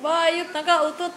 Wah, yuk tangga utut.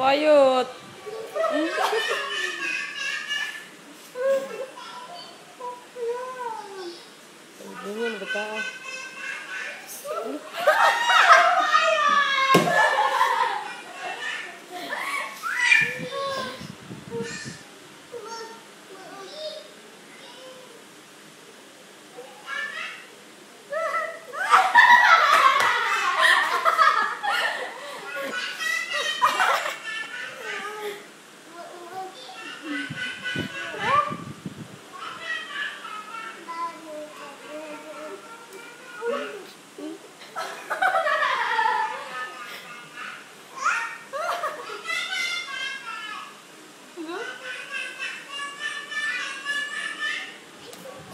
Bayut. Bungun betah.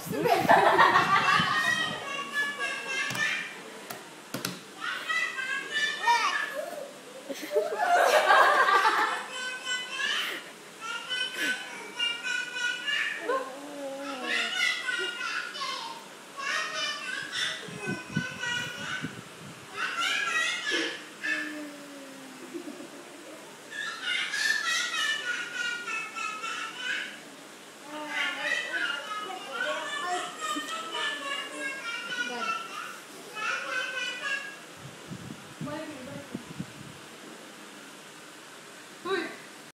Thank you.